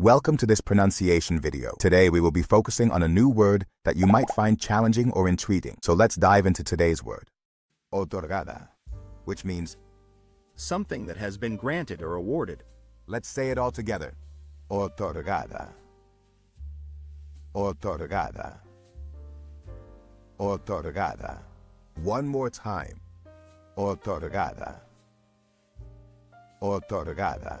Welcome to this pronunciation video. Today we will be focusing on a new word that you might find challenging or intriguing. So let's dive into today's word. Otorgada, which means, something that has been granted or awarded. let's say it all together. Otorgada. Otorgada. Otorgada. One more time. Otorgada. Otorgada.